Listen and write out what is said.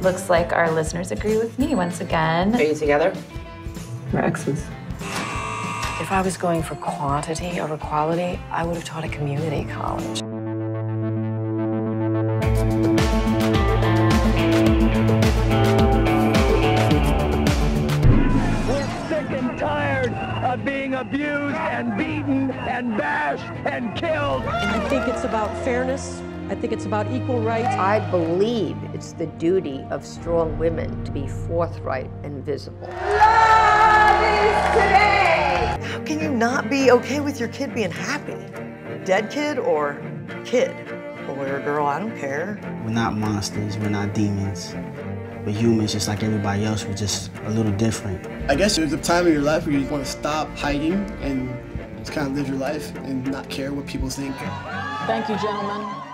It looks like our listeners agree with me once again. Are you together? We're exes. If I was going for quantity over quality, I would have taught a community college. We're sick and tired of being abused and beaten and bashed and killed. I think it's about fairness. I think it's about equal rights. I believe it's the duty of strong women to be forthright and visible. today. How can you not be okay with your kid being happy? Dead kid or kid? Boy or girl, I don't care. We're not monsters, we're not demons. We're humans just like everybody else, we're just a little different. I guess there's a time in your life where you want to stop hiding and just kind of live your life and not care what people think. Thank you, gentlemen.